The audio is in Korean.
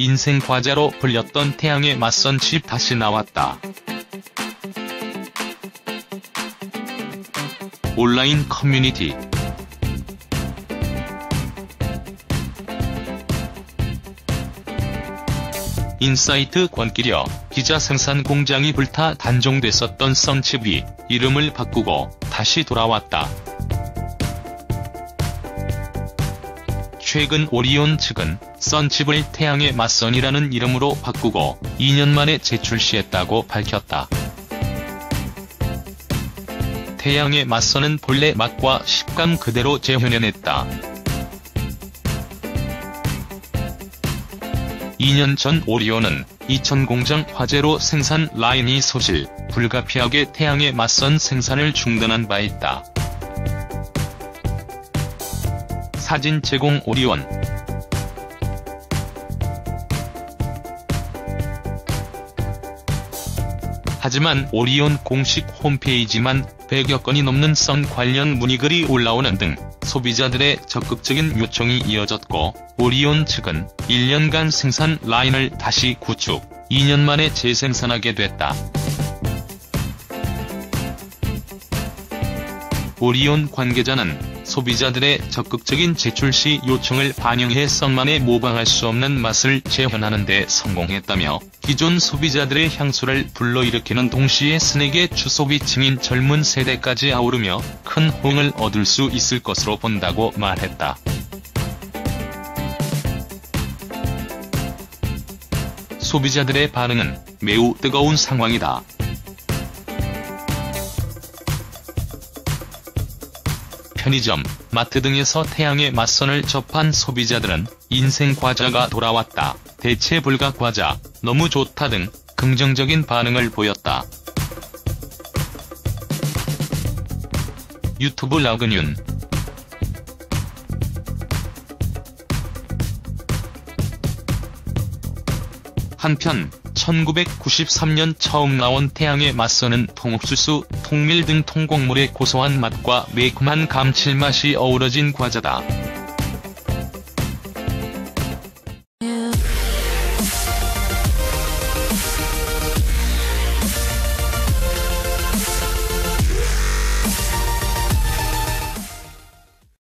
인생 과자로 불렸던 태양의 맛 썬칩 다시 나왔다. 온라인 커뮤니티 인사이트 권기려 기자 생산 공장이 불타 단종됐었던 썬칩이 이름을 바꾸고 다시 돌아왔다. 최근 오리온 측은 썬칩을 태양의 맞선이라는 이름으로 바꾸고 2년 만에 재출시했다고 밝혔다. 태양의 맞선은 본래 맛과 식감 그대로 재현해냈다. 2년 전 오리온은 이천 공장 화재로 생산 라인이 소실, 불가피하게 태양에 맞선 생산을 중단한 바 있다. 사진 제공 오리온 하지만 오리온 공식 홈페이지만 100여 건이 넘는 썬 관련 문의글이 올라오는 등 소비자들의 적극적인 요청이 이어졌고 오리온 측은 1년간 생산 라인을 다시 구축, 2년 만에 재생산하게 됐다. 오리온 관계자는 소비자들의 적극적인 재출시 요청을 반영해 썬만에 모방할 수 없는 맛을 재현하는 데 성공했다며 기존 소비자들의 향수를 불러일으키는 동시에 스낵의 주소비층인 젊은 세대까지 아우르며 큰 호응을 얻을 수 있을 것으로 본다고 말했다. 소비자들의 반응은 매우 뜨거운 상황이다. 편의점, 마트 등에서 태양의 맞선을 접한 소비자들은 인생 과자가 돌아왔다, 대체 불가 과자, 너무 좋다 등 긍정적인 반응을 보였다. 유튜브 라그윤 한편 1993년 처음 나온 태양에 맞서는 통옥수수, 통밀 등 통곡물의 고소한 맛과 매콤한 감칠맛이 어우러진 과자다.